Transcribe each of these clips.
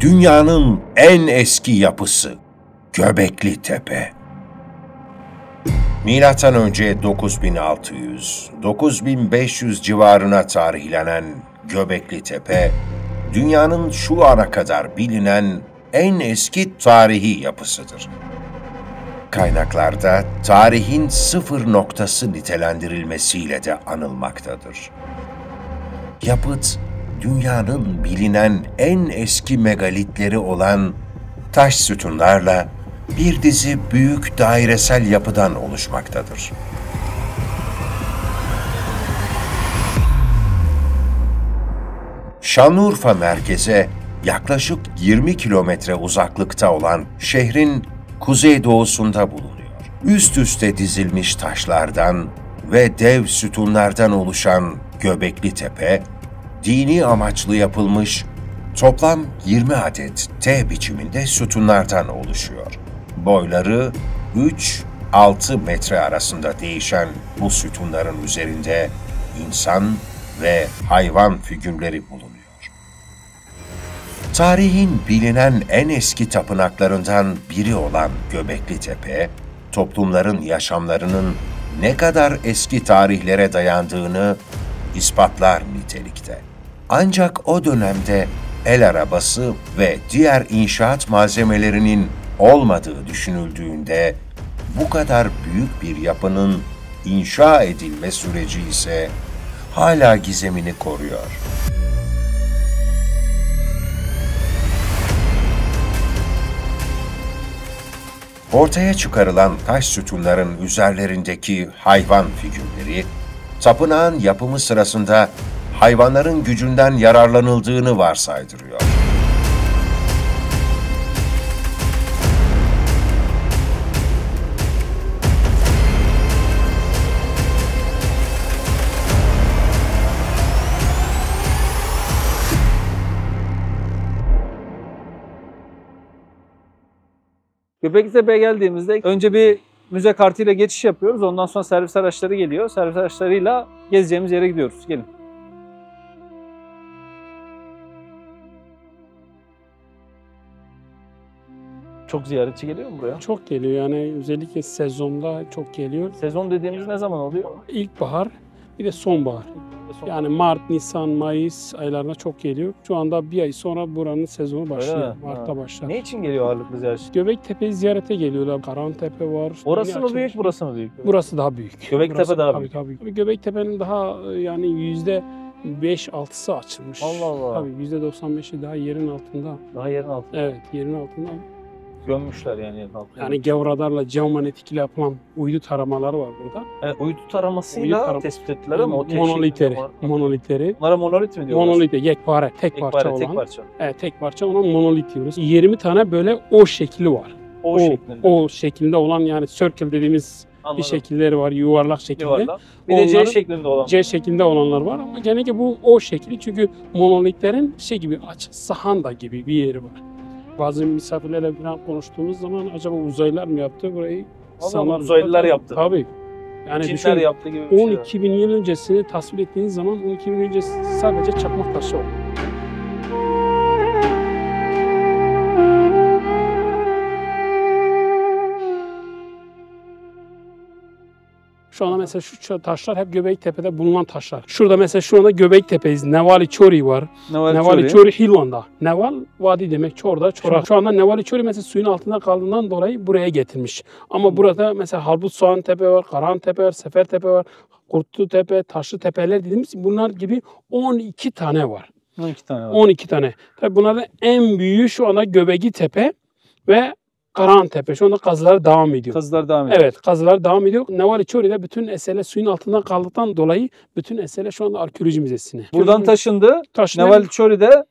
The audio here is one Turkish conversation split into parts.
Dünyanın en eski yapısı Göbekli Tepe. Milattan önce 9600 9500 civarına tarihlenen Göbekli Tepe, dünyanın şu ana kadar bilinen en eski tarihi yapısıdır. Kaynaklarda tarihin sıfır noktası nitelendirilmesiyle de anılmaktadır. Yapıt, dünyanın bilinen en eski megalitleri olan taş sütunlarla bir dizi büyük dairesel yapıdan oluşmaktadır. Şanlıurfa merkeze yaklaşık 20 kilometre uzaklıkta olan şehrin kuzeydoğusunda bulunuyor. Üst üste dizilmiş taşlardan ve dev sütunlardan oluşan Göbekli Tepe, dini amaçlı yapılmış toplam 20 adet T biçiminde sütunlardan oluşuyor. Boyları 3-6 metre arasında değişen bu sütunların üzerinde insan ve hayvan figürleri bulunuyor. Tarihin bilinen en eski tapınaklarından biri olan Göbekli Tepe, toplumların yaşamlarının ne kadar eski tarihlere dayandığını ispatlar nitelikte. Ancak o dönemde el arabası ve diğer inşaat malzemelerinin olmadığı düşünüldüğünde bu kadar büyük bir yapının inşa edilme süreci ise hala gizemini koruyor. Ortaya çıkarılan taş sütunların üzerlerindeki hayvan figürleri, tapınağın yapımı sırasında hayvanların gücünden yararlanıldığını varsaydırıyor. Göbeklitepe'ye geldiğimizde önce bir müze kartıyla geçiş yapıyoruz. Ondan sonra servis araçları geliyor. Servis araçlarıyla gezeceğimiz yere gidiyoruz. Gelin. Çok ziyaretçi geliyor mu buraya? Çok geliyor yani özellikle sezonda çok geliyor. Sezon dediğimiz ne zaman oluyor? İlkbahar bir de sonbahar. Yani Mart, Nisan, Mayıs aylarına çok geliyor. Şu anda bir ay sonra buranın sezonu başlıyor. Mart'ta Ha. başlar. Ne için geliyor ağırlıklı ziyaretçi? Göbektepe'yi ziyarete geliyorlar. Karantepe var. Orası mı büyük, burası mı büyük? Burası daha büyük. Göbektepe Burası- daha büyük. Tabii tabii. Göbektepe'nin daha e, yani yüzde 5-6'sı açılmış. Allah Allah. Tabii yüzde 95'i daha yerin altında. Daha yerin altında. Evet yerin altında. Gömmüşler yani. Yani gevradarla geomanyetik ile yapılan uydu taramaları var burada. Evet, uydu taramasıyla Uydu taram- tespit ettiler ama o monolitleri, monolitleri. Bunlara monolit mi diyorlar? Monolit, yekpare, tek, Tek parça olan. tek parça. Evet, tek parça ona monolit diyoruz. 20 tane böyle O şekli var. O, şeklinde. O şeklinde olan yani circle dediğimiz Anladım. bir şekilleri var, yuvarlak şekilde. Yuvarlak. Bir de C Onların- şeklinde olan. C şeklinde olanlar var ama genellikle bu O şekli çünkü monolitlerin şey gibi açık sahanda gibi bir yeri var. Bazı misafirlerle falan konuştuğumuz zaman acaba uzaylılar mı yaptı burayı? İnsanlar- uzaylılar yaptı. Tabii. Yani Çinler düşün, yaptı gibi bir şey. 12 bin yıl öncesini tasvir ettiğiniz zaman 12 bin öncesi sadece çakmak taşı oldu. Şu anda mesela şu taşlar hep Göbektepe'de bulunan taşlar. Şurada mesela şu anda Göbektepe'yiz. Nevali Çori var. Neval Nevali Çori. Çori Hilvan'da. Neval vadi demek Çor'da çorak. Şu anda Nevali Çori mesela suyun altında kaldığından dolayı buraya getirmiş. Ama burada mesela Halbut Soğan Tepe var, Karan Tepe var, Sefer Tepe var, Kurtlu Tepe, Taşlı Tepeler dediğimiz bunlar gibi 12 tane var. 12 tane var. 12 tane. Tabii bunlardan en büyüğü şu anda Göbekli Tepe ve Karahan Tepe. Şu anda kazılar devam ediyor. Kazılar devam ediyor. Evet kazılar devam ediyor. Nevali Çori'de bütün eserler suyun altından kaldıktan dolayı bütün eserler şu anda arkeoloji müzesine. Buradan taşındı. taşınan Neval Çori'de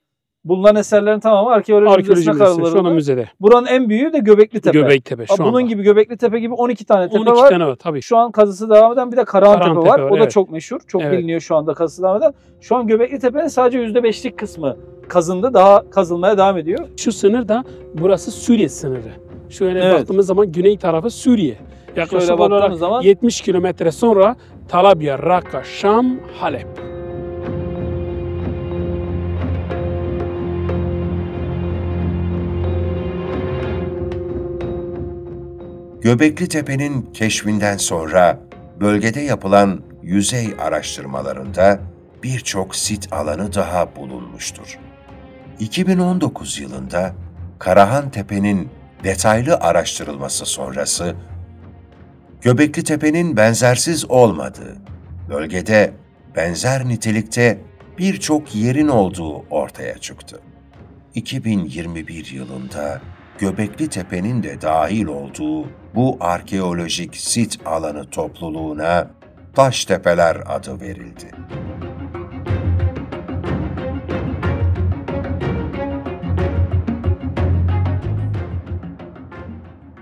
bulunan eserlerin tamamı arkeoloji, arkeoloji müzesine müzesi şu anda müzede. Buranın en büyüğü de Göbekli Tepe. Göbektepe şu Aa, Bunun anda. gibi Göbekli Tepe gibi 12 tane tepe 12 var. tane var tabii. Şu an kazısı devam eden bir de Karahan Tepe Karahantepe var. var, O da evet. çok meşhur. Çok Evet. biliniyor şu anda kazısı devam eden. Şu an Göbekli Tepe'nin sadece %5'lik kısmı kazındı. Daha kazılmaya devam ediyor. Şu sınır da burası Suriye sınırı. Şöyle evet. baktığımız zaman güney tarafı Suriye. Yaklaşık Şöyle olarak zaman... 70 kilometre sonra Talabya, Raka, Şam, Halep. Göbekli Tepe'nin keşfinden sonra bölgede yapılan yüzey araştırmalarında birçok sit alanı daha bulunmuştur. 2019 yılında Karahan Tepe'nin detaylı araştırılması sonrası Göbekli Tepe'nin benzersiz olmadığı, bölgede benzer nitelikte birçok yerin olduğu ortaya çıktı. 2021 yılında Göbekli Tepe'nin de dahil olduğu bu arkeolojik sit alanı topluluğuna Taştepeler adı verildi.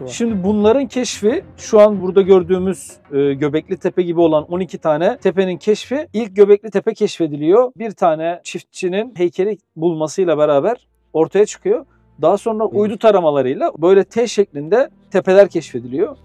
Şimdi bunların keşfi şu an burada gördüğümüz e, Göbekli Tepe gibi olan 12 tane tepenin keşfi ilk Göbekli Tepe keşfediliyor. Bir tane çiftçinin heykeli bulmasıyla beraber ortaya çıkıyor. Daha sonra uydu taramalarıyla böyle T şeklinde tepeler keşfediliyor.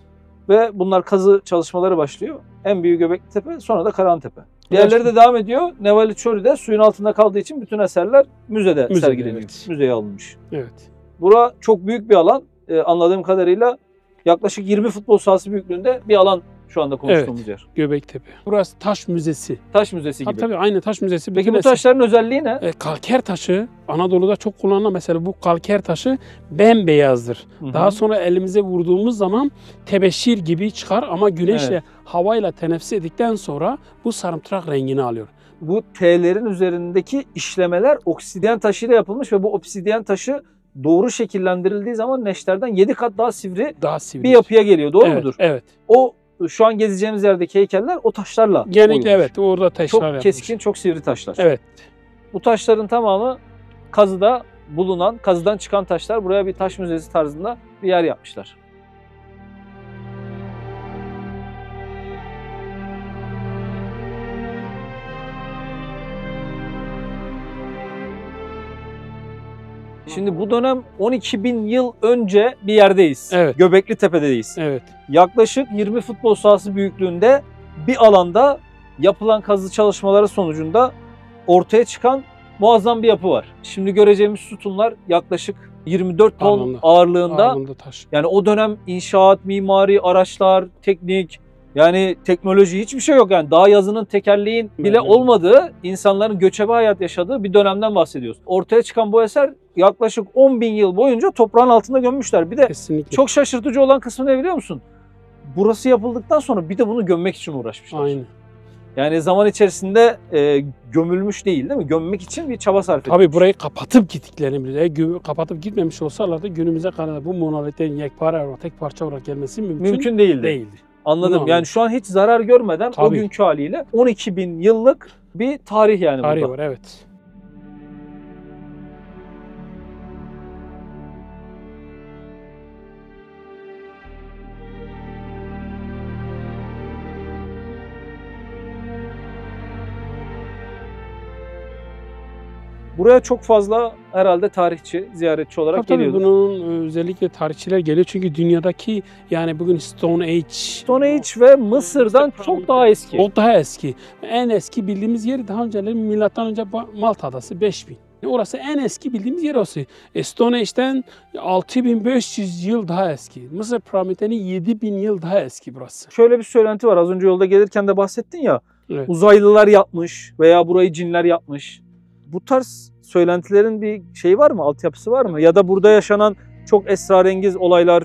Ve bunlar kazı çalışmaları başlıyor. En büyük Göbekli Tepe sonra da Karahan Tepe. Diğerleri de devam ediyor. Nevali Çori'de suyun altında kaldığı için bütün eserler müzede, Müzede, sergileniyor. evet. Müzeye alınmış. Evet. Bura çok büyük bir alan. Ee, anladığım kadarıyla yaklaşık 20 futbol sahası büyüklüğünde bir alan şu anda konuştuğumuz yer. Göbektepe. Burası taş müzesi. Taş müzesi gibi. tabii aynı taş müzesi. Peki bu taşların özelliği ne? E, kalker taşı Anadolu'da çok kullanılan mesela bu kalker taşı bembeyazdır. Hı hı. Daha sonra elimize vurduğumuz zaman tebeşir gibi çıkar ama güneşle Evet. havayla teneffüs ettikten sonra bu sarımtırak rengini alıyor. bu T'lerin üzerindeki işlemeler obsidyen taşıyla yapılmış ve bu obsidyen taşı doğru şekillendirildiği zaman neşterden 7 kat daha sivri Daha sivri. bir yapıya geliyor. Doğru evet, mudur? Evet. O şu an gezeceğimiz yerdeki heykeller o taşlarla Genellikle oyulmuş. evet orada taşlar Çok yapılmış. keskin, çok sivri taşlar. Evet. Bu taşların tamamı kazıda bulunan, kazıdan çıkan taşlar. Buraya bir taş müzesi tarzında bir yer yapmışlar. Şimdi bu dönem 12 bin yıl önce bir yerdeyiz. Evet. Göbekli Tepe'deyiz. Evet. Yaklaşık 20 futbol sahası büyüklüğünde bir alanda yapılan kazı çalışmaları sonucunda ortaya çıkan muazzam bir yapı var. Şimdi göreceğimiz sütunlar yaklaşık 24 ton Ağırlığında. ağırlığında. Ağırlığında taş. Yani o dönem inşaat, mimari, araçlar, teknik yani teknoloji hiçbir şey yok yani. Daha yazının tekerleğin bile Evet. olmadığı, insanların göçebe hayat yaşadığı bir dönemden bahsediyoruz. Ortaya çıkan bu eser yaklaşık 10 bin yıl boyunca toprağın altında gömmüşler. Bir de Kesinlikle. çok şaşırtıcı olan kısmı ne biliyor musun? Burası yapıldıktan sonra bir de bunu gömmek için uğraşmışlar. Aynı. Yani zaman içerisinde e, gömülmüş değil değil mi? Gömmek için bir çaba sarf Tabii etmiş. burayı kapatıp gittiklerini. Eğer gö- kapatıp gitmemiş olsalardı günümüze kadar bu monolitlerin yekpare olarak tek parça olarak gelmesi mümkün, mümkün değildi. değildi. Anladım. Bunu anladım. Yani şu an hiç zarar görmeden o Tabii. günkü haliyle 12 bin yıllık bir tarih yani Tarihi burada. var evet. Buraya çok fazla herhalde tarihçi, ziyaretçi olarak Tabii, tabii geliyordur. bunun e, özellikle tarihçiler geliyor çünkü dünyadaki yani bugün Stone Age Stone Age ve Mısır'dan çok daha eski. O daha eski. En eski bildiğimiz yeri daha önceleri milattan önce Malta Adası 5000. Orası en eski bildiğimiz yer orası. E, Stone Age'den 6500 yıl daha eski. Mısır piramitleri 7000 yıl daha eski burası. Şöyle bir söylenti var. Az önce yolda gelirken de bahsettin ya. Evet. Uzaylılar yapmış veya burayı cinler yapmış. Bu tarz söylentilerin bir şeyi var mı? Altyapısı var mı? Ya da burada yaşanan çok esrarengiz olaylar,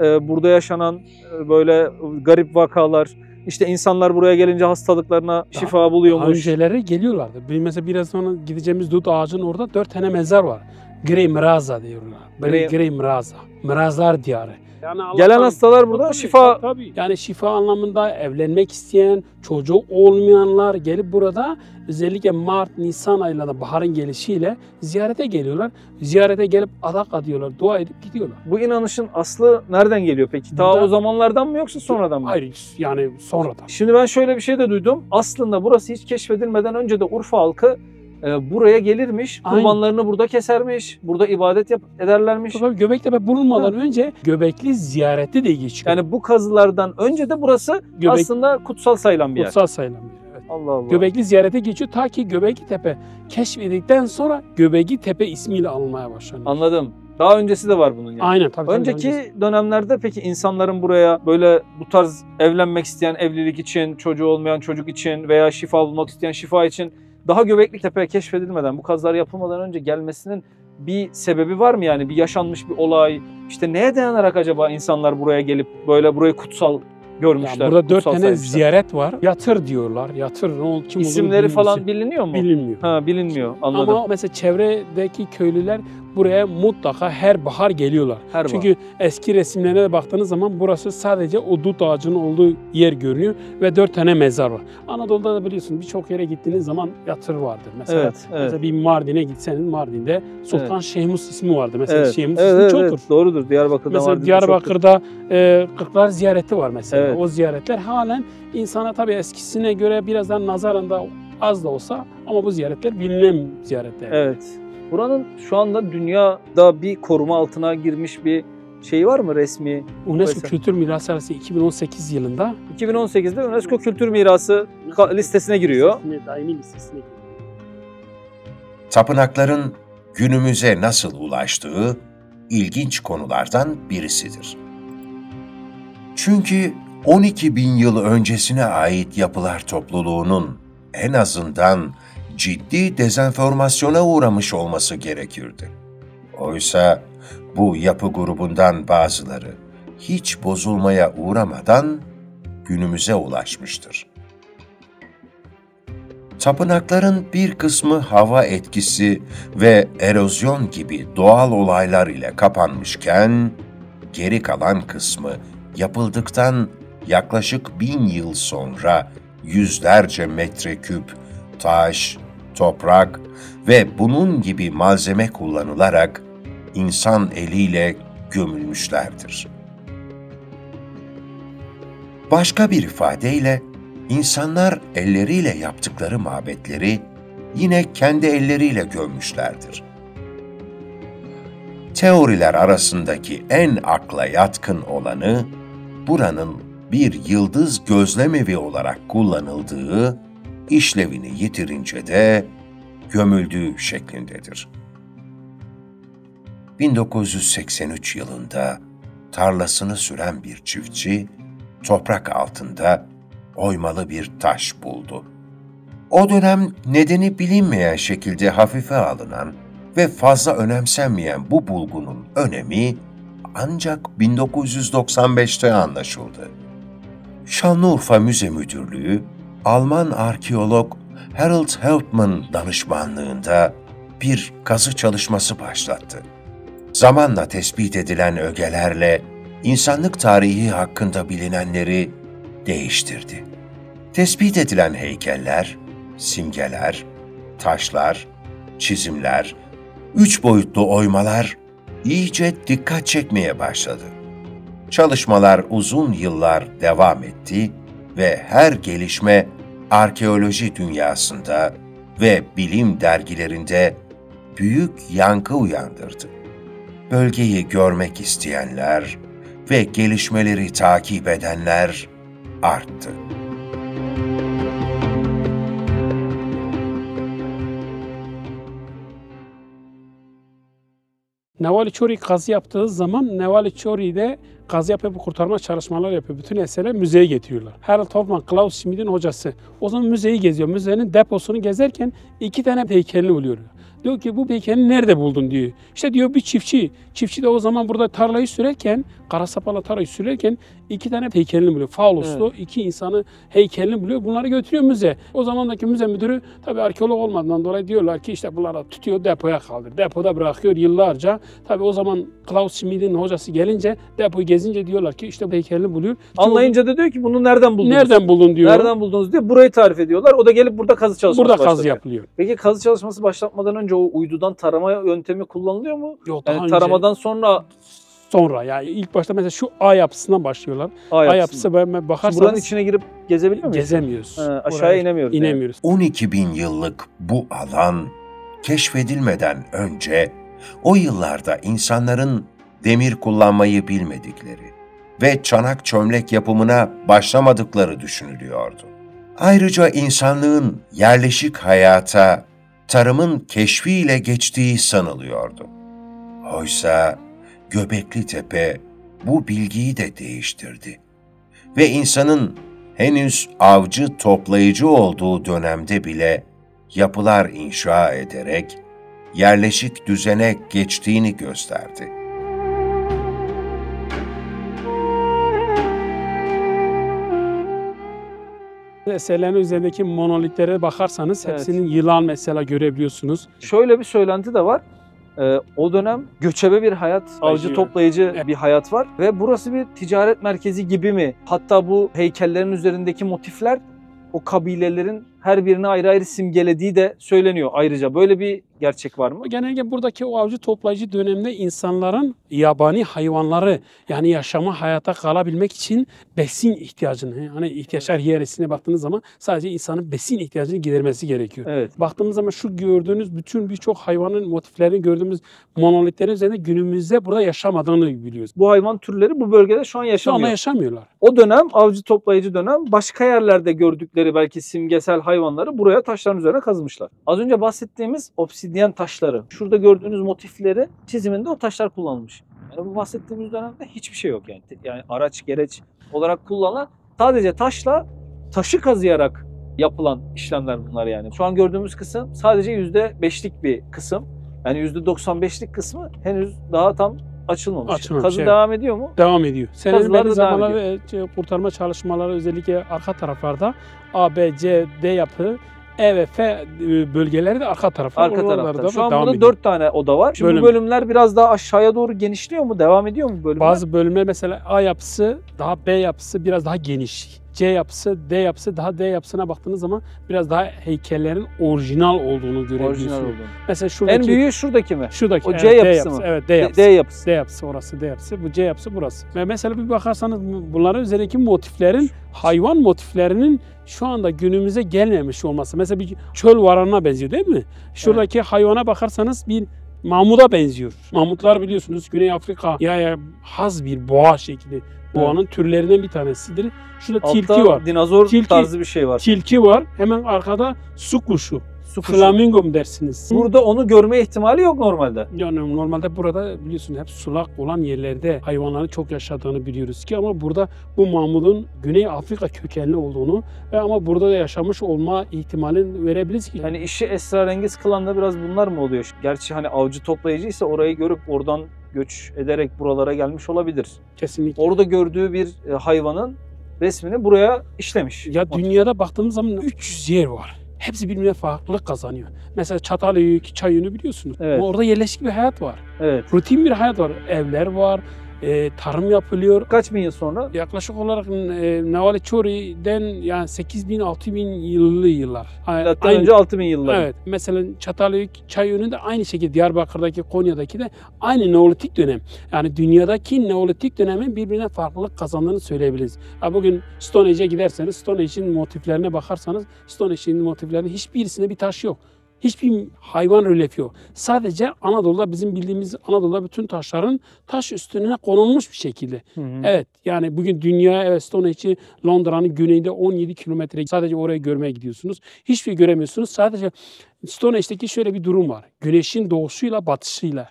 e, burada yaşanan e, böyle garip vakalar, işte insanlar buraya gelince hastalıklarına şifa Daha buluyormuş. önceleri geliyorlardı. Mesela biraz sonra gideceğimiz dut ağacının orada dört tane mezar var. Grey Mraza diyorlar. Grey- Grey Mraza. Mrazlar diyarı. Yani Gelen hastalar burada Tabii, şifa Tabii. Yani şifa anlamında evlenmek isteyen, çocuğu olmayanlar gelip burada özellikle Mart, Nisan aylarında baharın gelişiyle ziyarete geliyorlar. Ziyarete gelip adak adıyorlar, dua edip gidiyorlar. Bu inanışın aslı nereden geliyor peki? Ta Burada- o zamanlardan mı yoksa sonradan mı? Hayır yani sonradan. Şimdi ben şöyle bir şey de duydum. Aslında burası hiç keşfedilmeden önce de Urfa halkı e, buraya gelirmiş, Aynen. kurbanlarını burada kesermiş, burada ibadet yap ederlermiş. Tabii Göbektepe bulunmadan önce Göbekli ziyareti de geçiyor. Yani bu kazılardan önce de burası Göbek aslında kutsal sayılan bir yer. kutsal sayılan bir yer. Evet. Allah Allah. Göbekli ziyarete geçiyor ta ki Göbekli Tepe keşfedildikten sonra Göbekli Tepe ismiyle anılmaya başlanıyor. Anladım. Daha öncesi de var bunun yani. Aynen tabii. tabii, Önceki öncesi. dönemlerde peki insanların buraya böyle bu tarz evlenmek isteyen evlilik için, çocuğu olmayan çocuk için veya şifa bulmak isteyen şifa için daha Göbekli Tepe keşfedilmeden, bu kazılar yapılmadan önce gelmesinin bir sebebi var mı yani? Bir yaşanmış bir olay. İşte neye dayanarak acaba insanlar buraya gelip böyle burayı kutsal görmüşler? Yani burada dört tane saymışlar? ziyaret var. Yatır diyorlar. Yatır ne oldu kim İsimleri falan biliniyor mu? bilinmiyor. Ha bilinmiyor. Anladım. Ama mesela çevredeki köylüler buraya mutlaka her bahar geliyorlar. Her Çünkü eski resimlerine de baktığınız zaman burası sadece o dut ağacının olduğu yer görünüyor ve dört tane mezar var. Anadolu'da da biliyorsun birçok yere gittiğiniz zaman yatır vardır. Mesela, Evet, evet. mesela bir Mardin'e gitseniz Mardin'de Sultan Evet. Şehmus ismi vardı. Mesela evet. Şehmus evet, ismi evet, çoktur. evet. Doğrudur. Diyarbakır'da Mesela Mardin'de çoktur. Diyarbakır'da e, Kırklar ziyareti var mesela. Evet. O ziyaretler halen insana tabii eskisine göre biraz daha nazaran da az da olsa ama bu ziyaretler bilinen ziyaretler. Evet. Buranın şu anda dünyada bir koruma altına girmiş bir şey var mı resmi? UNESCO Mesela. Kültür Mirası Arası 2018 yılında 2018'de UNESCO Kültür Mirası listesine giriyor. Listesine, daimi listesine giriyor. Tapınakların günümüze nasıl ulaştığı ilginç konulardan birisidir. Çünkü 12 bin yıl öncesine ait yapılar topluluğunun en azından ciddi dezenformasyona uğramış olması gerekirdi. Oysa bu yapı grubundan bazıları hiç bozulmaya uğramadan günümüze ulaşmıştır. Tapınakların bir kısmı hava etkisi ve erozyon gibi doğal olaylar ile kapanmışken, geri kalan kısmı yapıldıktan yaklaşık bin yıl sonra yüzlerce metreküp taş, toprak ve bunun gibi malzeme kullanılarak insan eliyle gömülmüşlerdir. Başka bir ifadeyle, insanlar elleriyle yaptıkları mabetleri yine kendi elleriyle gömmüşlerdir. Teoriler arasındaki en akla yatkın olanı, buranın bir yıldız gözlemevi olarak kullanıldığı, işlevini yitirince de gömüldüğü şeklindedir. 1983 yılında tarlasını süren bir çiftçi, toprak altında oymalı bir taş buldu. O dönem nedeni bilinmeyen şekilde hafife alınan ve fazla önemsenmeyen bu bulgunun önemi ancak 1995'te anlaşıldı. Şanlıurfa Müze Müdürlüğü, Alman arkeolog Harold Hauptmann danışmanlığında bir kazı çalışması başlattı. Zamanla tespit edilen ögelerle insanlık tarihi hakkında bilinenleri değiştirdi. Tespit edilen heykeller, simgeler, taşlar, çizimler, üç boyutlu oymalar iyice dikkat çekmeye başladı. Çalışmalar uzun yıllar devam etti ve her gelişme arkeoloji dünyasında ve bilim dergilerinde büyük yankı uyandırdı. Bölgeyi görmek isteyenler ve gelişmeleri takip edenler arttı. Nevali Çori kazı yaptığı zaman Nevali Çori'de kazı yapıp kurtarma çalışmalar yapıyor. Bütün eserleri müzeye getiriyorlar. Harold Hoffman, Klaus Schmidt'in hocası. O zaman müzeyi geziyor. Müzenin deposunu gezerken iki tane heykelini buluyor. Diyor ki bu heykeli nerede buldun diyor. İşte diyor bir çiftçi. Çiftçi de o zaman burada tarlayı sürerken, kara sapala tarlayı sürerken iki tane heykelini buluyor. Fauluslu iki insanı heykelini buluyor. Bunları götürüyor müze. O zamandaki müze müdürü tabii arkeolog olmadığından dolayı diyorlar ki işte bunları tutuyor depoya kaldır. Depoda bırakıyor yıllarca. Tabii o zaman Klaus Schmidt'in hocası gelince depoyu gezince diyorlar ki işte bu heykelini buluyor. Anlayınca da diyor ki bunu nereden buldunuz? Nereden buldun diyor. Nereden buldunuz diye burayı tarif ediyorlar. O da gelip burada kazı çalışması Burada kazı başlatıyor. yapılıyor. Peki kazı çalışması başlatmadan önce o uydudan tarama yöntemi kullanılıyor mu? Yok daha Yani önce- taramadan sonra sonra yani ilk başta mesela şu A yapısından başlıyorlar. A A yapısı. ben bakarsanız buranın içine girip gezebiliyor muyuz? gezemiyoruz. Ha, aşağıya Oraya inemiyoruz yani. İnemiyoruz. 12 bin yıllık bu alan keşfedilmeden önce o yıllarda insanların demir kullanmayı bilmedikleri ve çanak çömlek yapımına başlamadıkları düşünülüyordu. Ayrıca insanlığın yerleşik hayata tarımın keşfiyle geçtiği sanılıyordu. Oysa Göbekli Tepe bu bilgiyi de değiştirdi. Ve insanın henüz avcı toplayıcı olduğu dönemde bile yapılar inşa ederek yerleşik düzene geçtiğini gösterdi. Eserlerin üzerindeki monolitlere bakarsanız Evet. hepsinin yılan mesela görebiliyorsunuz. Şöyle bir söylenti de var. Ee, o dönem göçebe bir hayat, avcı toplayıcı Evet. bir hayat var ve burası bir ticaret merkezi gibi mi? Hatta bu heykellerin üzerindeki motifler o kabilelerin her birini ayrı ayrı simgelediği de söyleniyor ayrıca. Böyle bir gerçek var mı? Genellikle buradaki o avcı toplayıcı dönemde insanların yabani hayvanları yani yaşama hayata kalabilmek için besin ihtiyacını hani ihtiyaçlar hiyerarşisine baktığınız zaman sadece insanın besin ihtiyacını gidermesi gerekiyor. Evet. Baktığımız zaman şu gördüğünüz bütün birçok hayvanın motiflerini gördüğümüz monolitlerin üzerinde günümüzde burada yaşamadığını biliyoruz. Bu hayvan türleri bu bölgede şu an Şu yaşamıyor. anda yaşamıyorlar. O dönem avcı toplayıcı dönem başka yerlerde gördükleri belki simgesel hayvanları buraya taşların üzerine kazımışlar. Az önce bahsettiğimiz obsidyen taşları. Şurada gördüğünüz motifleri çiziminde o taşlar kullanılmış. Yani bu bahsettiğimiz dönemde hiçbir şey yok yani. Yani araç gereç olarak kullanılan sadece taşla taşı kazıyarak yapılan işlemler bunlar yani. Şu an gördüğümüz kısım sadece %5'lik bir kısım. Yani %95'lik kısmı henüz daha tam açılmamış. Açılmamış, Kazı evet. devam ediyor mu? Devam ediyor. Senenin belli zamanları ve kurtarma çalışmaları özellikle arka taraflarda A, B, C, D yapı, E ve F e, bölgeleri de arka tarafta. Arka tarafta. Şu an burada dört tane oda var. Şimdi Bölüm. bu bölümler biraz daha aşağıya doğru genişliyor mu? Devam ediyor mu bölümler? Bazı bölümler mesela A yapısı daha B yapısı biraz daha geniş. C yapısı, D yapısı daha D yapısına baktığınız zaman biraz daha heykellerin orijinal olduğunu görebiliyorsunuz. orijinal oldu. Mesela şuradaki En büyüğü şuradaki mi? şuradaki o evet, C D yapısı mı? Evet D D, yapısı. D yapısı. D yapısı orası D yapısı. Bu C yapısı burası. Ve mesela bir bakarsanız bunların üzerindeki motiflerin hayvan motiflerinin şu anda günümüze gelmemiş olması. Mesela bir çöl varanına benziyor değil mi? Şuradaki hayvana bakarsanız bir mamuda benziyor. Mamutlar biliyorsunuz Güney Afrika ya, ya haz bir boğa şekli. Boğanın türlerinden bir tanesidir. Şurada Altta tilki var. dinozor Tilki. tarzı bir şey var. Tilki var. Hemen arkada su kuşu. Su kuşu. Flamingo mu dersiniz? Burada onu görme ihtimali yok normalde. Yani normalde burada biliyorsun hep sulak olan yerlerde hayvanların çok yaşadığını biliyoruz ki ama burada bu mamutun Güney Afrika kökenli olduğunu ve ama burada da yaşamış olma ihtimalini verebiliriz ki. Yani işi esrarengiz kılan da biraz bunlar mı oluyor? Gerçi hani avcı toplayıcıysa orayı görüp oradan göç ederek buralara gelmiş olabilir. kesinlikle. Orada gördüğü bir e, hayvanın resmini buraya işlemiş. Ya dünyada baktığımız zaman 300 yer var. Hepsi birbirine farklılık kazanıyor. Mesela Çatalhöyük, Çayönü biliyorsunuz. Evet. Orada yerleşik bir hayat var. Evet. Rutin bir hayat var. Evler var, e, tarım yapılıyor. Kaç bin yıl sonra? Yaklaşık olarak e, Navale Çori'den yani 8000 6000 yıllı yıllar. A- Milattan aynı- önce 6000 yılları. Evet. Mesela Çatalhöyük Çayönü de aynı şekilde Diyarbakır'daki Konya'daki de aynı Neolitik dönem. Yani dünyadaki Neolitik dönemin birbirine farklılık kazandığını söyleyebiliriz. Ha bugün Stone Age'e giderseniz Stone Age'in motiflerine bakarsanız Stone Age'in motiflerinde hiçbirisinde bir taş yok. Hiçbir hayvan rölyefi yok. Sadece Anadolu'da bizim bildiğimiz Anadolu'da bütün taşların taş üstüne konulmuş bir şekilde. Hı hı. Evet yani bugün dünya evet Stonehenge'i Londra'nın güneyinde 17 kilometre sadece oraya görmeye gidiyorsunuz. Hiçbir şey göremiyorsunuz. Sadece Stonehenge'deki şöyle bir durum var. Güneşin doğuşuyla batışıyla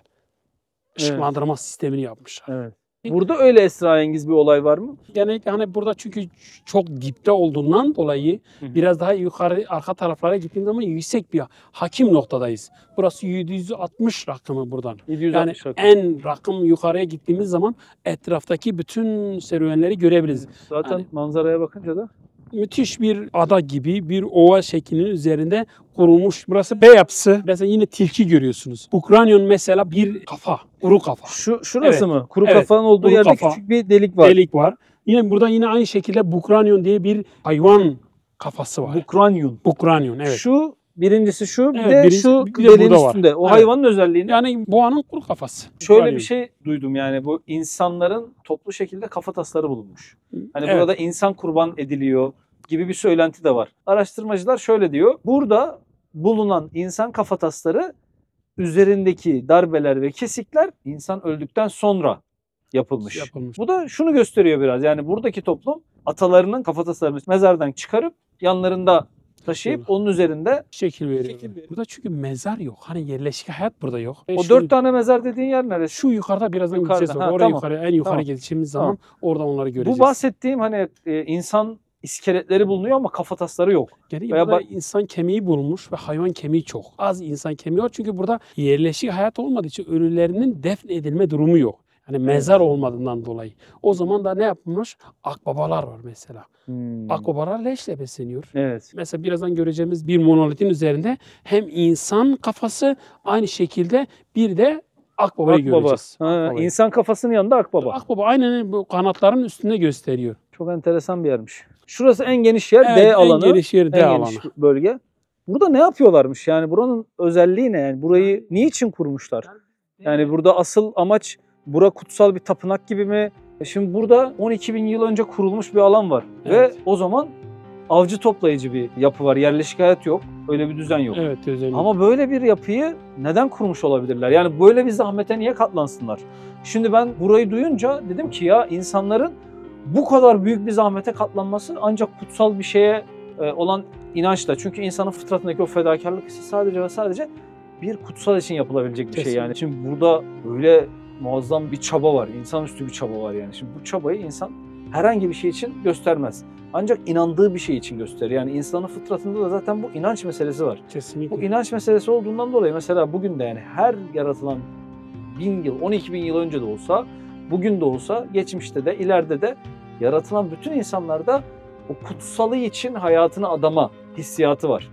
ışıklandırma sistemini yapmışlar. Evet. Burada öyle esrarengiz bir olay var mı? Genellikle hani burada çünkü çok dipte olduğundan dolayı Hı biraz daha yukarı arka taraflara gittiğimiz zaman yüksek bir hakim noktadayız. Burası 760 rakımı buradan. 760 Yani rakım. en rakım yukarıya gittiğimiz zaman etraftaki bütün serüvenleri görebiliriz. Zaten hani- manzaraya bakınca da müthiş bir ada gibi bir ova şeklinin üzerinde kurulmuş. Burası B yapısı. Mesela yine tilki görüyorsunuz. Ukranyon mesela bir kafa, kuru kafa. şu şurası Evet. mı? Kuru Evet. kafanın olduğu Kuru yerde kafa. küçük bir delik var. Delik var. Yine burada yine aynı şekilde Bukranyon diye bir hayvan kafası var. Bu kranyum. Bukranyon evet. Şu birincisi şu, bir Evet, de birincisi- şu bir de deliğin burada var. üstünde. O Evet. hayvanın özelliğini. Yani boğanın kuru kafası. Şöyle Bukranyon. bir şey duydum yani bu insanların toplu şekilde kafatasları bulunmuş. Hani Evet. burada insan kurban ediliyor gibi bir söylenti de var. Araştırmacılar şöyle diyor. Burada bulunan insan kafatasları üzerindeki darbeler ve kesikler insan öldükten sonra yapılmış. Yapılmış. Bu da şunu gösteriyor biraz. Yani buradaki toplum atalarının kafataslarını mezardan çıkarıp yanlarında taşıyıp onun üzerinde Şekil veriyor. Şekil veriyor. Burada çünkü mezar yok. Hani yerleşik hayat burada yok. E o şu- dört tane mezar dediğin yer neresi? Şu yukarıda birazdan Yukarıda. gideceğiz. Ha, oraya tamam. yukarı, en yukarı Tamam. geçtiğimiz zaman orada onları göreceğiz. Bu bahsettiğim hani e, insan iskeletleri bulunuyor ama kafatasları yok. Gene Veya burada insan kemiği bulmuş ve hayvan kemiği çok. Az insan kemiği var çünkü burada yerleşik hayat olmadığı için ölülerinin defnedilme durumu yok. Yani mezar olmadığından dolayı. O zaman da ne yapılmış? Akbabalar var mesela. Akbabalar leşle besleniyor. Evet. Mesela birazdan göreceğimiz bir monolitin üzerinde hem insan kafası aynı şekilde bir de akbabayı Akbaba. göreceğiz. Ha, Akbabayı. insan kafasının yanında akbaba. Akbaba aynen bu kanatların üstünde gösteriyor. Çok enteresan bir yermiş. Şurası en geniş yer Evet, D en alanı. geniş yer D en alanı. geniş bölge. Burada ne yapıyorlarmış yani buranın özelliği ne yani burayı niçin kurmuşlar? Yani burada asıl amaç bura kutsal bir tapınak gibi mi? E Şimdi burada 12 bin yıl önce kurulmuş bir alan var Evet. ve o zaman avcı toplayıcı bir yapı var. Yerleşik hayat yok. Öyle bir düzen yok. Evet özellikle. Ama böyle bir yapıyı neden kurmuş olabilirler? Yani böyle bir zahmete niye katlansınlar? Şimdi ben burayı duyunca dedim ki ya insanların bu kadar büyük bir zahmete katlanması ancak kutsal bir şeye e, olan inançla. Çünkü insanın fıtratındaki o fedakarlık hissi sadece ve sadece bir kutsal için yapılabilecek bir şey Kesinlikle. yani. Şimdi burada böyle muazzam bir çaba var. insanüstü bir çaba var yani. Şimdi bu çabayı insan herhangi bir şey için göstermez. Ancak inandığı bir şey için gösterir. Yani insanın fıtratında da zaten bu inanç meselesi var. Kesinlikle. Bu inanç meselesi olduğundan dolayı mesela bugün de yani her yaratılan bin yıl, 12 bin yıl önce de olsa, bugün de olsa, geçmişte de, ileride de yaratılan bütün insanlarda o kutsalı için hayatını adama hissiyatı var.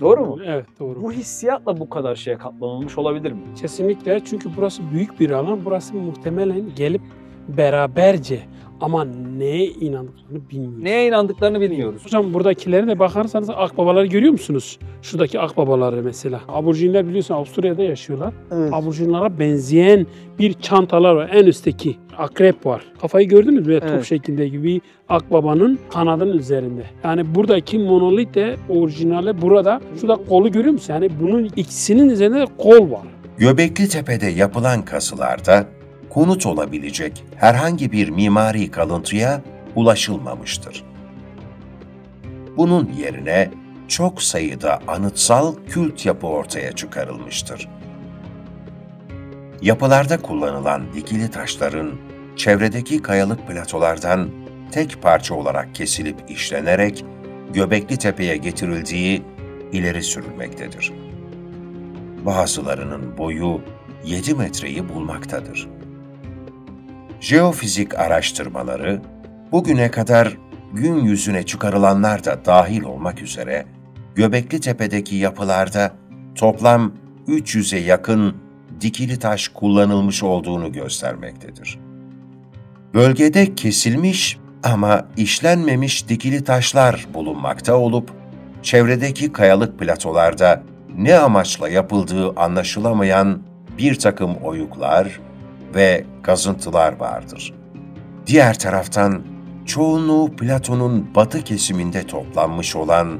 Doğru mu? Evet doğru. Bu hissiyatla bu kadar şeye katlanılmış olabilir mi? Kesinlikle çünkü burası büyük bir alan. Burası muhtemelen gelip beraberce ama neye inandıklarını bilmiyoruz. Neye inandıklarını bilmiyoruz. Hocam buradakilere de bakarsanız akbabaları görüyor musunuz? Şuradaki akbabaları mesela. Aborjinler biliyorsun Avusturya'da yaşıyorlar. Evet. Aborjinlara benzeyen bir çantalar var. En üstteki akrep var. Kafayı gördünüz mü? Top Evet. şeklinde gibi bir akbabanın kanadının üzerinde. Yani buradaki monolit de orijinali burada. Şurada kolu görüyor musun? Yani bunun ikisinin üzerinde de kol var. Göbekli Tepe'de yapılan kazılarda konut olabilecek herhangi bir mimari kalıntıya ulaşılmamıştır. Bunun yerine çok sayıda anıtsal kült yapı ortaya çıkarılmıştır. Yapılarda kullanılan dikili taşların çevredeki kayalık platolardan tek parça olarak kesilip işlenerek Göbekli Tepe'ye getirildiği ileri sürülmektedir. Bazılarının boyu 7 metreyi bulmaktadır. Jeofizik araştırmaları bugüne kadar gün yüzüne çıkarılanlar da dahil olmak üzere Göbekli Tepe'deki yapılarda toplam 300'e yakın dikili taş kullanılmış olduğunu göstermektedir. Bölgede kesilmiş ama işlenmemiş dikili taşlar bulunmakta olup çevredeki kayalık platolarda ne amaçla yapıldığı anlaşılamayan bir takım oyuklar ve kazıntılar vardır. Diğer taraftan çoğunluğu Platon'un batı kesiminde toplanmış olan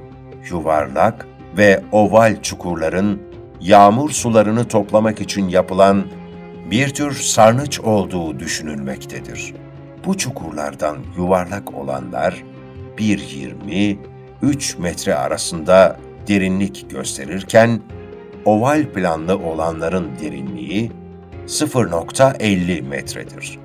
yuvarlak ve oval çukurların yağmur sularını toplamak için yapılan bir tür sarnıç olduğu düşünülmektedir. Bu çukurlardan yuvarlak olanlar 1.20-3 metre arasında derinlik gösterirken oval planlı olanların derinliği 0.50 metredir.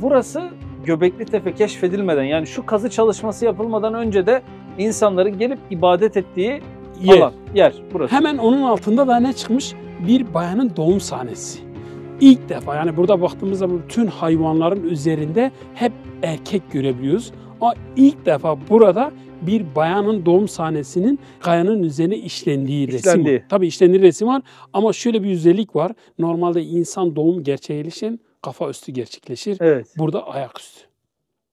Burası Göbekli Tepe keşfedilmeden yani şu kazı çalışması yapılmadan önce de insanların gelip ibadet ettiği Yer. alan, yer burası. Hemen onun altında da ne çıkmış? Bir bayanın doğum sahnesi. İlk defa yani burada baktığımız zaman bütün hayvanların üzerinde hep erkek görebiliyoruz. Ama ilk defa burada bir bayanın doğum sahnesinin kayanın üzerine işlendiği resim İşlendiği. var. Tabii işlendiği resim var ama şöyle bir özellik var. Normalde insan doğum gerçekleşen kafa üstü gerçekleşir. Evet. Burada ayaküstü.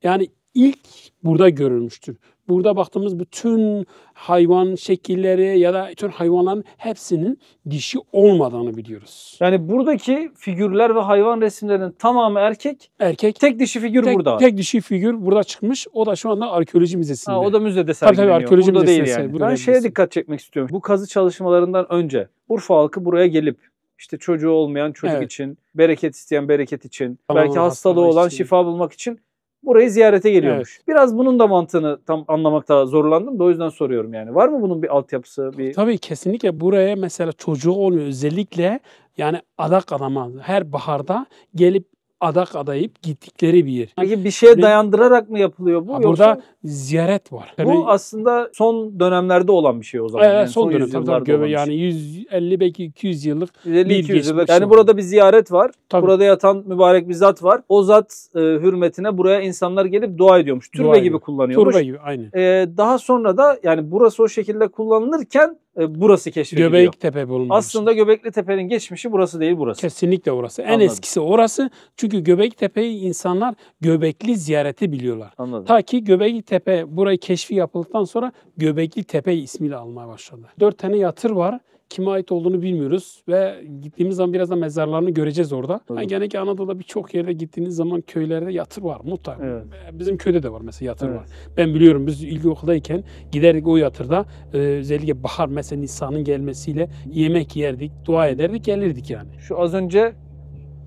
Yani ilk burada görülmüştür. Burada baktığımız bütün hayvan şekilleri ya da bütün hayvanların hepsinin dişi olmadığını biliyoruz. Yani buradaki figürler ve hayvan resimlerinin tamamı erkek. Erkek Tek dişi figür tek, burada. tek dişi figür burada çıkmış. O da şu anda arkeoloji müzesinde. Ha, o da müzede tabii, sergileniyor. arkeoloji burada değil müzesi, yani. Ben şeye dikkat çekmek istiyorum. Bu kazı çalışmalarından önce Urfa halkı buraya gelip işte çocuğu olmayan çocuk Evet. için, bereket isteyen bereket için, Tamam, belki hastalığı olan için. şifa bulmak için burayı ziyarete geliyormuş. Biraz bunun da mantığını tam anlamakta zorlandım da o yüzden soruyorum yani. Var mı bunun bir altyapısı, bir Tabii kesinlikle buraya mesela çocuğu olmuyor. Özellikle yani adak adama her baharda gelip adak adayıp gittikleri bir yer. Peki bir şeye Ne- dayandırarak mı yapılıyor bu Ha, yoksa Burada ziyaret var. bu Yani- aslında son dönemlerde olan bir şey o zaman. Evet, Yani son dönem tabii, tabii, göbe- yani şey. 150 belki 200 yıllık 150 bir 200 yıllık. Yani burada bir ziyaret var. tabii Burada yatan mübarek bir zat var. O zat e, hürmetine buraya insanlar gelip dua ediyormuş. Türbe Dua gibi ediyor. kullanıyormuş. turba gibi aynı. E, daha sonra da yani burası o şekilde kullanılırken e, burası keşfediliyor. Göbek Tepe bulunmuş. Aslında Göbekli Tepe'nin geçmişi burası değil burası. Kesinlikle orası. En Anladım. eskisi orası. Çünkü Göbekli Tepe'yi insanlar Göbekli ziyareti biliyorlar. Anladım. Ta ki Göbekli Tepe burayı keşfi yapıldıktan sonra Göbekli Tepe ismiyle almaya başladı. Dört tane yatır var. Kime ait olduğunu bilmiyoruz ve gittiğimiz zaman biraz da mezarlarını göreceğiz orada. Tabii. Yani gene ki Anadolu'da birçok yerde gittiğiniz zaman köylerde yatır var mutlaka. Evet. Bizim köyde de var mesela yatır Evet. var. Ben biliyorum biz ilkokuldayken giderdik o yatırda e, özellikle bahar mesela Nisan'ın gelmesiyle yemek yerdik, dua ederdik, gelirdik yani. Şu az önce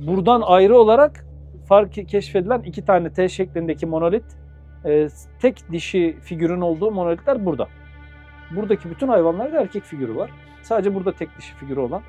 buradan ayrı olarak fark keşfedilen iki tane T şeklindeki monolit e, tek dişi figürün olduğu monolitler burada. Buradaki bütün hayvanlarda erkek figürü var. Sadece burada tek dişi figürü olan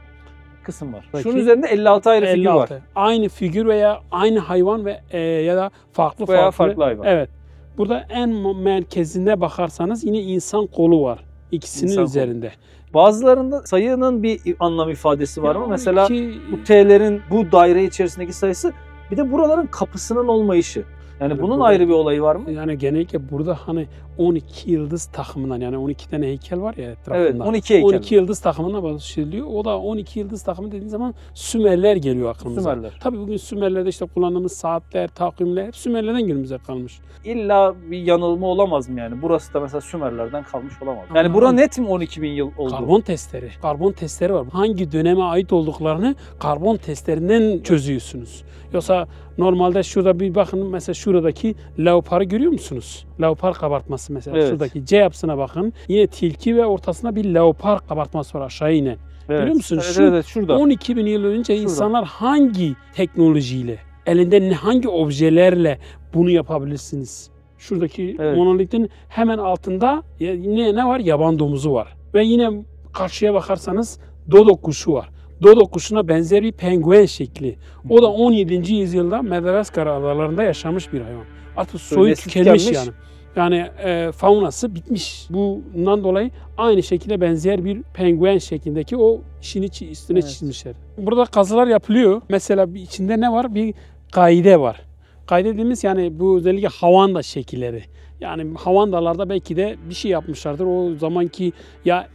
kısım var. Peki. Şunun üzerinde 56 ayrı figür var. 56. Aynı figür veya aynı hayvan ve e, ya da farklı Veya farklı. farklı hayvan. Evet. Burada en merkezinde bakarsanız yine insan kolu var. İkisinin İnsan kolu. üzerinde. Bazılarında sayının bir anlam ifadesi var mı? Yani Mesela iki- bu T'lerin bu daire içerisindeki sayısı bir de buraların kapısının olmayışı. Yani Yani bunun burada- ayrı bir olayı var mı? yani genellikle burada hani 12 yıldız takımından yani 12 tane heykel var ya etrafında. Evet 12 heykel. 12 yıldız takımına bahsediliyor. O da 12 yıldız takımı dediğin zaman Sümerler geliyor aklımıza. Sümerler. Tabii bugün Sümerler'de işte kullandığımız saatler, takvimler hep Sümerlerden günümüze kalmış. İlla bir yanılma olamaz mı yani? Burası da mesela Sümerlerden kalmış olamaz. Yani Ama- bura net mi 12 bin yıl oldu? Karbon testleri. Karbon testleri var. Hangi döneme ait olduklarını karbon testlerinden çözüyorsunuz. Yoksa normalde şurada bir bakın mesela şuradaki leoparı görüyor musunuz? Leopar kabartması mesela. Evet. Şuradaki C yapısına bakın. Yine tilki ve ortasında bir leopar kabartması var aşağı inen. Evet. Biliyor musun? Evet, Şu evet, evet, şurada. 12 bin yıl önce Şurada. insanlar hangi teknolojiyle, elinde ne- hangi objelerle bunu yapabilirsiniz? Şuradaki Evet. monolitin hemen altında yine ne var? Yaban domuzu var. Ve yine karşıya bakarsanız dodo kuşu var. Dodo kuşuna benzer bir penguen şekli. O da 17. yüzyılda Madagaskar adalarında yaşamış bir hayvan. Artık soyu tükenmiş. yani. Yani e, faunası bitmiş. Bundan dolayı aynı şekilde benzer bir penguen şeklindeki o işin içi üstüne Evet. çizmişler. Burada kazılar yapılıyor. Mesela bir içinde ne var? Bir kaide var. Kaide dediğimiz yani bu özellikle havanda şekilleri. Yani havandalarda belki de bir şey yapmışlardır. O zamanki ya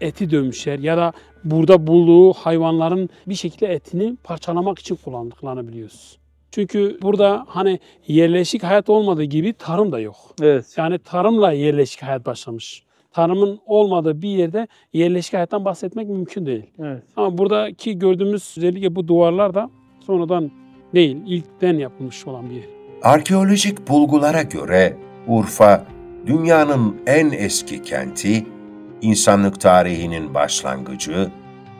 eti dövmüşler ya da burada bulduğu hayvanların bir şekilde etini parçalamak için kullandıklarını biliyoruz. Çünkü burada hani yerleşik hayat olmadığı gibi tarım da yok. Evet. Yani tarımla yerleşik hayat başlamış. Tarımın olmadığı bir yerde yerleşik hayattan bahsetmek mümkün değil. Evet. Ama buradaki gördüğümüz özellikle bu duvarlar da sonradan değil, ilkten yapılmış olan bir yer. Arkeolojik bulgulara göre Urfa, dünyanın en eski kenti, insanlık tarihinin başlangıcı,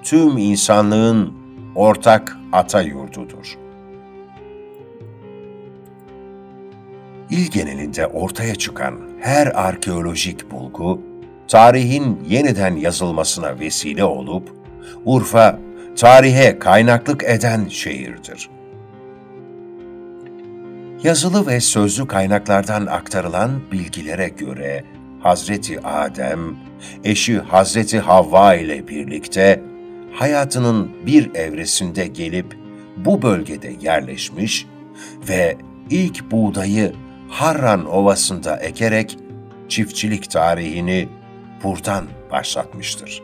tüm insanlığın ortak ata yurdudur. İl genelinde ortaya çıkan her arkeolojik bulgu, tarihin yeniden yazılmasına vesile olup, Urfa, tarihe kaynaklık eden şehirdir. Yazılı ve sözlü kaynaklardan aktarılan bilgilere göre Hazreti Adem, eşi Hazreti Havva ile birlikte hayatının bir evresinde gelip bu bölgede yerleşmiş ve ilk buğdayı Harran Ovası'nda ekerek çiftçilik tarihini buradan başlatmıştır.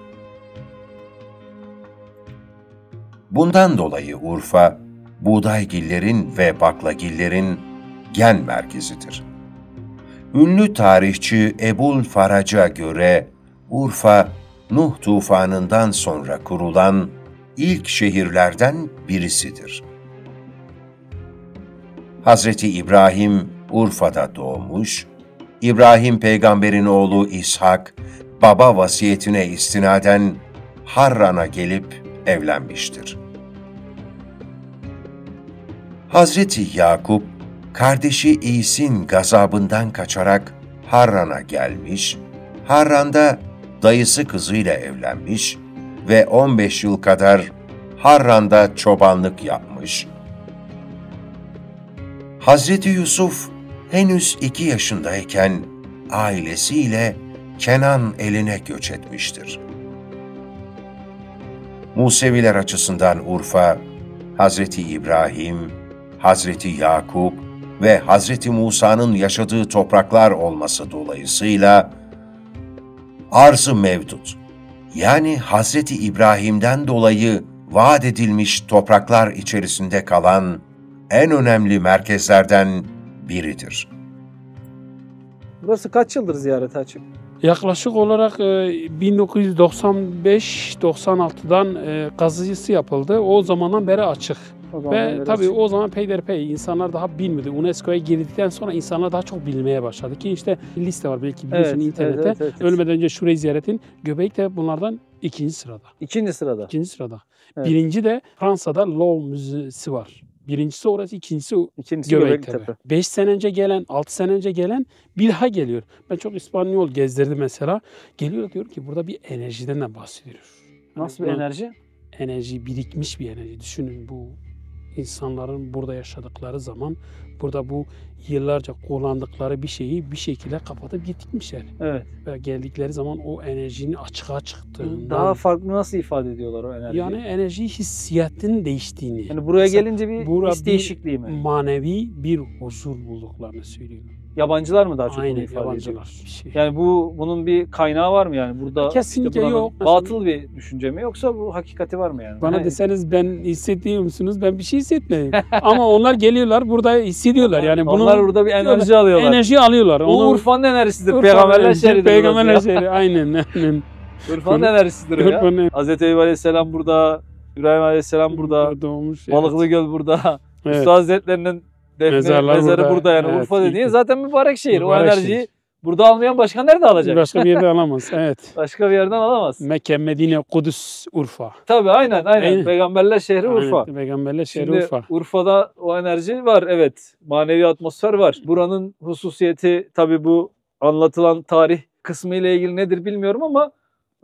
Bundan dolayı Urfa, buğdaygillerin ve baklagillerin gen merkezidir. Ünlü tarihçi Ebul Farac'a göre Urfa, Nuh tufanından sonra kurulan ilk şehirlerden birisidir. Hazreti İbrahim Urfa'da doğmuş, İbrahim peygamberin oğlu İshak, baba vasiyetine istinaden Harran'a gelip evlenmiştir. Hazreti Yakup, kardeşi İs'in gazabından kaçarak Harran'a gelmiş, Harran'da dayısı kızıyla evlenmiş ve 15 yıl kadar Harran'da çobanlık yapmış. Hazreti Yusuf henüz iki yaşındayken ailesiyle Kenan eline göç etmiştir. Museviler açısından Urfa, Hazreti İbrahim, Hazreti Yakup ve Hazreti Musa'nın yaşadığı topraklar olması dolayısıyla arz-ı mevdut, yani Hazreti İbrahim'den dolayı vaat edilmiş topraklar içerisinde kalan en önemli merkezlerden biridir. Burası kaç yıldır ziyarete açık? Yaklaşık olarak e, 1995-96'dan e, kazıcısı yapıldı. O zamandan beri açık. Zaman Ve tabii açık. o zaman peyderpey insanlar daha bilmiyordu. UNESCO'ya girdikten sonra insanlar daha çok bilmeye başladı. Ki işte liste var belki biliyorsun Evet, internette. evet, evet, evet. Ölmeden önce şurayı ziyaretin. Göbek de bunlardan ikinci sırada. İkinci sırada. İkinci sırada. Evet. Birinci de Fransa'da Louvre Müzesi var. Birincisi orası, ikincisi İkincisi Göbektepe. Göbektepe. 5 sene önce gelen, 6 sene önce gelen bir daha geliyor. Ben çok İspanyol gezdirdim mesela. Geliyor diyor ki burada bir enerjiden de bahsediyor. Nasıl bir Yani enerji? Enerji, birikmiş bir enerji. Düşünün bu insanların burada yaşadıkları zaman burada bu yıllarca kullandıkları bir şeyi bir şekilde kapatıp gitmişler. Evet. Ve geldikleri zaman o enerjinin açığa çıktığından Daha farklı nasıl ifade ediyorlar o enerjiyi? yani enerji hissiyatının değiştiğini. Yani buraya Mesela gelince bir his değişikliği mi? manevi bir huzur bulduklarını söylüyor. Yabancılar mı daha çok bunu Aynen ifade ediyor? yabancılar. Bir şey. Yani bu bunun bir kaynağı var mı yani burada? Kesinlikle buranın yok. Batıl bir düşünce mi yoksa bu hakikati var mı yani? Bana Yani deseniz ben hissediyor musunuz? Ben bir şey hissetmedim. Ama onlar geliyorlar burada hissediyorlar. Yani bunu Onlar burada bir enerji alıyorlar. enerji alıyorlar. O Onu Urfa'nın enerjisidir. Urfa Peygamberler şehridir. Peygamberler şehri. Aynen. aynen. Urfa'nın enerjisidir o ya. Hazreti Eyüp Aleyhisselam burada. İbrahim Aleyhisselam burada. doğmuş. Balıklı Göl burada. Evet. Usta Hazretlerinin defne, Mezarlar mezarı burada, burada. yani. Evet, Urfa dediğin zaten mübarek şehir. o Mübarek enerjiyi şehir. burada almayan başka nerede alacak? Başka bir yerde alamaz. Evet. Başka bir yerden alamaz. Mekke, Medine, Kudüs, Urfa. Tabii aynen aynen. Aynen. Peygamberler şehri Urfa. Aynen, Peygamberler şehri Şimdi Urfa. Urfa'da o enerji var evet. Manevi atmosfer var. Buranın hususiyeti tabii bu anlatılan tarih kısmı ile ilgili nedir bilmiyorum ama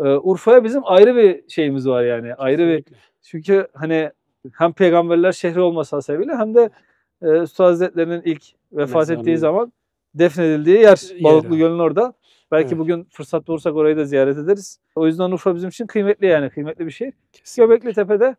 e, Urfa'ya bizim ayrı bir şeyimiz var yani. Ayrı bir Kesinlikle. çünkü hani hem peygamberler şehri olması hasebiyle hem de e, Usta Hazretleri'nin ilk vefat Mezarlığı. ettiği zaman defnedildiği yer Balıklı evet. Göl'ün orada. Belki Evet. bugün fırsat bulursak orayı da ziyaret ederiz. O yüzden Urfa bizim için kıymetli yani kıymetli bir şehir. Kesinlikle. Göbekli Tepe'de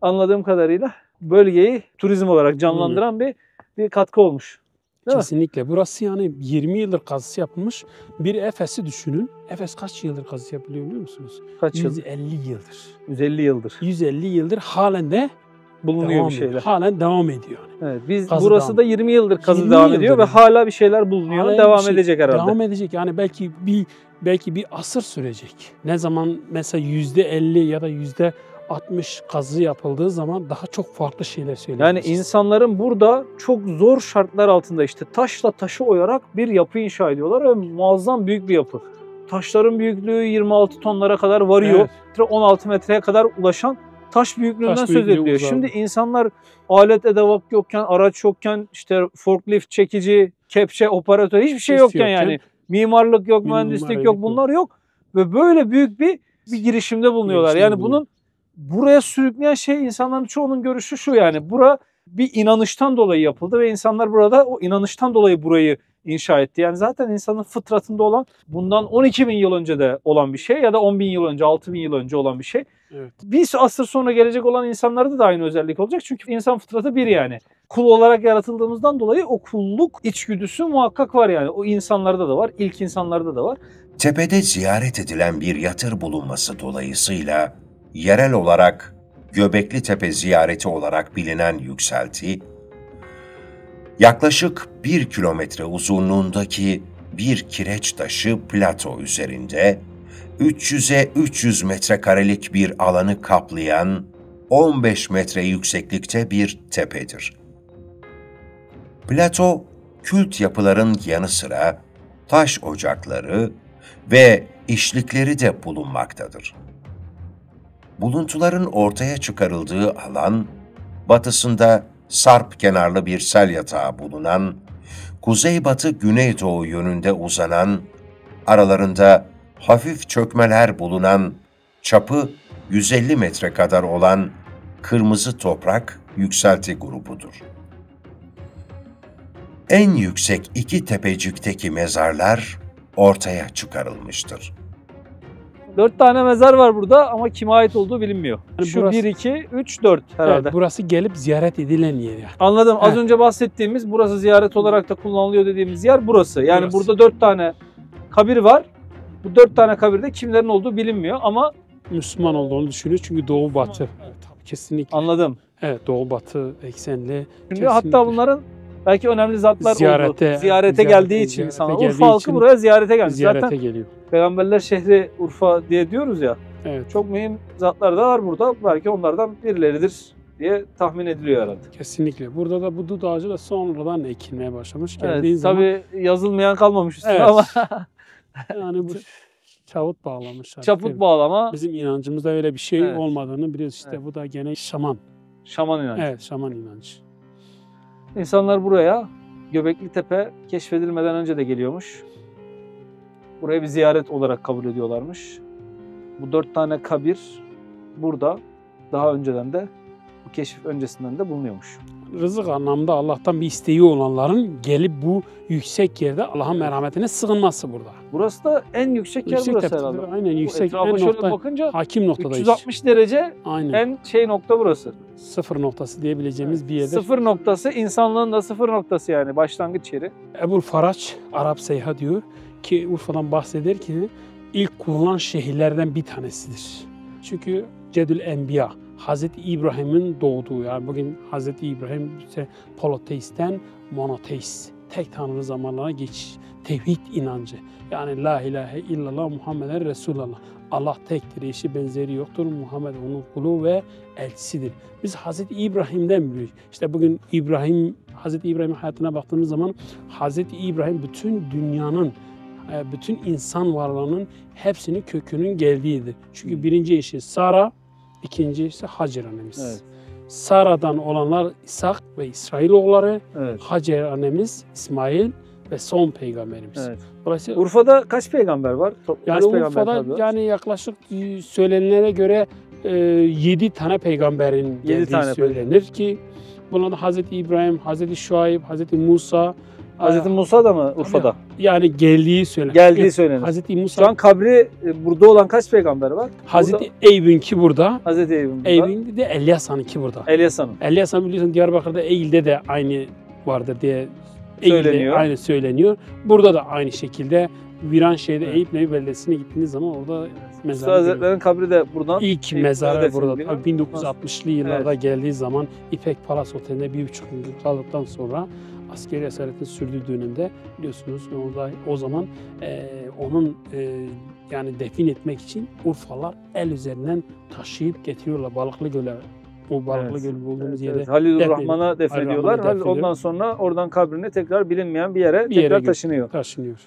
anladığım kadarıyla bölgeyi turizm olarak canlandıran bir bir katkı olmuş. Değil mi? Kesinlikle. Burası yani 20 yıldır kazısı yapılmış. Bir Efes'i düşünün. Efes kaç yıldır kazı yapılıyor biliyor musunuz? Kaç yıl? 150 yıldır. 150 yıldır 150 yıldır halen de bulunuyor devam bir ediyor. şeyler. Halen devam ediyor. Yani. Evet, biz Kazı burası devam. da 20 yıldır kazı 20 devam ediyor ve yani. hala bir şeyler bulunuyor. Hala devam şey- edecek herhalde. Devam edecek. Yani belki bir belki bir asır sürecek. Ne zaman mesela yüzde 50 ya da yüzde 60 kazı yapıldığı zaman daha çok farklı şeyler Yani söyleyebiliriz. insanların burada çok zor şartlar altında işte taşla taşı oyarak bir yapı inşa ediyorlar ve muazzam büyük bir yapı. Taşların büyüklüğü 26 tonlara kadar varıyor. Evet. metre, 16 metreye kadar ulaşan taş büyüklüğünden Taş söz ediliyor. Şimdi insanlar alet edevat yokken, araç yokken, işte forklift çekici, kepçe, operatör hiçbir şey yokken yokken, yani mimarlık yok, mühendislik yok. bunlar yok ve böyle büyük bir bir girişimde bulunuyorlar. Yani bunun buraya sürükleyen şey insanların çoğunun görüşü şu yani bura bir inanıştan dolayı yapıldı ve insanlar burada o inanıştan dolayı burayı inşa etti. Yani zaten insanın fıtratında olan bundan 12 bin yıl önce de olan bir şey ya da 10 bin yıl önce, 6 bin yıl önce olan bir şey. Evet. Bir asır sonra gelecek olan insanlarda da aynı özellik olacak. Çünkü insan fıtratı bir yani. Kul olarak yaratıldığımızdan dolayı o kulluk içgüdüsü muhakkak var yani. O insanlarda da var, ilk insanlarda da var. Tepede ziyaret edilen bir yatır bulunması dolayısıyla yerel olarak Göbekli Tepe ziyareti olarak bilinen yükselti, yaklaşık bir kilometre uzunluğundaki bir kireç taşı plato üzerinde 300'e 300 metrekarelik bir alanı kaplayan 15 metre yükseklikte bir tepedir. Plato, kült yapıların yanı sıra taş ocakları ve işlikleri de bulunmaktadır. Buluntuların ortaya çıkarıldığı alan, batısında sarp kenarlı bir sel yatağı bulunan, kuzeybatı güneydoğu yönünde uzanan, aralarında hafif çökmeler bulunan, çapı 150 metre kadar olan kırmızı toprak yükselti grubudur. En yüksek iki tepecikteki mezarlar ortaya çıkarılmıştır. Dört tane mezar var burada ama kime ait olduğu bilinmiyor. Yani Şu burası- 1, 2, 3, 4 herhalde. Evet, burası gelip ziyaret edilen yer. Anladım. Az Heh. önce bahsettiğimiz burası ziyaret olarak da kullanılıyor dediğimiz yer burası. Yani Burası. burada dört tane kabir var. Bu dört tane kabirde kimlerin olduğu bilinmiyor ama Müslüman olduğunu düşünüyor çünkü doğu batı. Evet, kesinlikle. anladım. Evet doğu batı eksenli. Şimdi hatta bunların belki önemli zatlar Ziyarete- oldu. Ziyarete ziyarete- geldiği için ziyarete insanlar. geldiği Urfa halkı için buraya ziyarete gelmiş. ziyarete Zaten geliyor. Peygamberler şehri Urfa diye diyoruz ya. Evet. Çok mühim zatlar da var burada. Belki onlardan birileridir diye tahmin ediliyor herhalde. Kesinlikle. Burada da bu dut ağacı da sonradan ekilmeye başlamış. Evet, zaman tabii yazılmayan kalmamış üstüne Evet. ama yani bu çavut bağlamışlar. çaput bağlama Bizim inancımızda öyle bir şey Evet. olmadığını biliyoruz. İşte Evet. bu da gene şaman. şaman inancı. Evet şaman inancı. İnsanlar buraya Göbekli Tepe keşfedilmeden önce de geliyormuş. Buraya bir ziyaret olarak kabul ediyorlarmış. Bu dört tane kabir burada daha önceden de bu keşif öncesinden de bulunuyormuş. Rızık anlamda Allah'tan bir isteği olanların gelip bu yüksek yerde Allah'ın merhametine sığınması burada. Burası da en yüksek yer Yüksek burası tepe- herhalde. Aynen yüksek etrafa en şöyle nokta, bakınca hakim noktadayız. 360 derece Aynen. en şey nokta burası. Sıfır noktası diyebileceğimiz bir yerde. Sıfır noktası insanlığın da sıfır noktası yani başlangıç yeri. Ebul Faraç Arap Seyha diyor ki Urfa'dan bahseder ki ilk kurulan şehirlerden bir tanesidir. Çünkü Cedül Enbiya Hazreti İbrahim'in doğduğu yani bugün Hazreti İbrahim ise poloteisten monoteist tek tanrı zamanlarına geçiş tevhid inancı yani la ilahe illallah Muhammeden Resulullah Allah tektir eşi benzeri yoktur Muhammed onun kulu ve elçisidir. Biz Hazreti İbrahim'den biliyoruz. İşte bugün İbrahim Hazreti İbrahim'in hayatına baktığımız zaman Hazreti İbrahim bütün dünyanın e, bütün insan varlığının hepsinin kökünün geldiğidir. Çünkü birinci eşi Sara, ikinci ise Hacer annemiz. Evet. Sara'dan olanlar İshak ve İsrail oğulları, Evet. Hacer annemiz İsmail ve son peygamberimiz. Evet. Dolayısıyla Urfa'da kaç peygamber var? Top- yani kaç peygamber tabi Urfa'da var? yani yaklaşık söylenenlere göre e, 7 tane peygamberin geldiği tane söylenir ki bunlar Hazreti İbrahim, Hazreti Şuayb, Hazreti Musa Hazreti Musa da mı Urfa'da? yani geldiği söylenir. Geldiği söylenir. Hazreti Musa, Şu an kabri e, burada olan kaç peygamber var? Hazreti Eyüp'ün ki burada, Hazreti Eyüp'ün burada. Eyüp'ün de Elyasa'nın ki burada. Elyas Hanım. Elyas Han biliyorsun Diyarbakır'da Eylül'de de aynı vardır diye Eylül'de Söyleniyor. aynı söyleniyor. Burada da aynı şekilde Viranşehir'de Evet. Eyüp Nebi beldesine gittiğiniz zaman orada mezarı görüyorsunuz. Hazretleri'nin kabri de buradan. İlk mezarı defnediliyor. burada. Tabii 1960'lı yıllarda geldiği zaman İpek Palas Oteli'nde bir buçuk gün kaldıktan sonra askeri esaretin sürdüğü dönemde biliyorsunuz orada o zaman e, onun e, yani defin etmek için Urfalar el üzerinden taşıyıp getiriyorlar Balıklı Göl'e. O Balıklı Evet. Göl bulduğumuz Evet, yere evet. Halil. Rahman'a defnediyorlar. Halil Ondan sonra oradan kabrini tekrar bilinmeyen bir yere, Bir yere tekrar taşınıyor. taşınıyor.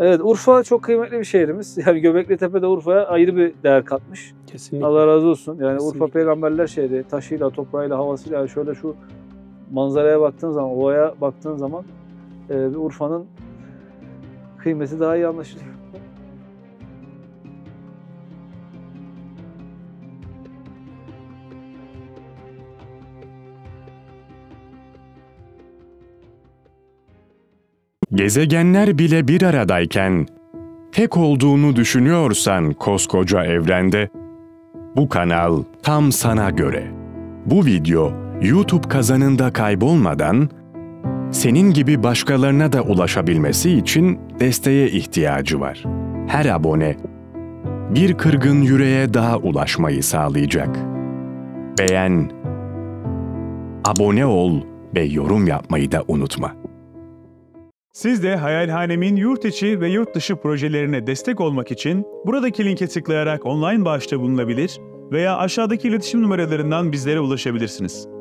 Evet Urfa çok kıymetli bir şehrimiz. Yani Göbekli Tepe'de Urfa'ya ayrı bir değer katmış. Kesinlikle. Allah razı olsun. Yani Urfa Kesinlikle. peygamberler şehri. Taşıyla, toprağıyla, havasıyla şöyle şu manzaraya baktığın zaman, ovaya baktığın zaman e, bir Urfa'nın kıymeti daha iyi anlaşılıyor. Gezegenler bile bir aradayken tek olduğunu düşünüyorsan koskoca evrende bu kanal tam sana göre. Bu video YouTube kazanında kaybolmadan senin gibi başkalarına da ulaşabilmesi için desteğe ihtiyacı var. Her abone bir kırgın yüreğe daha ulaşmayı sağlayacak. Beğen, abone ol ve yorum yapmayı da unutma. Siz de Hayalhanem'in yurt içi ve yurt dışı projelerine destek olmak için buradaki linke tıklayarak online bağışta bulunabilir veya aşağıdaki iletişim numaralarından bizlere ulaşabilirsiniz.